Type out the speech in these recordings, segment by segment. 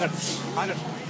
I don't, I don't.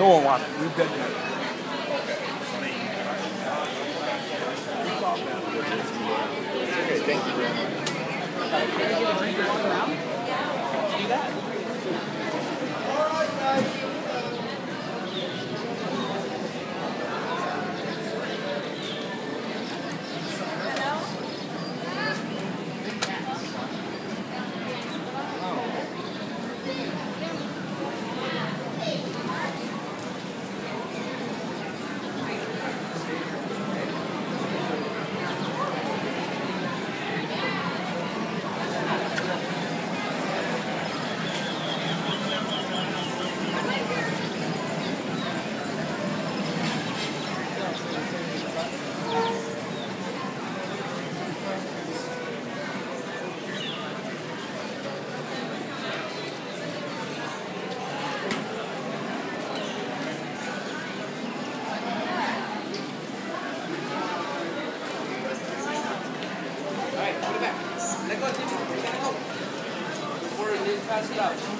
no one wants it. There. Okay, thank you very much. escravos.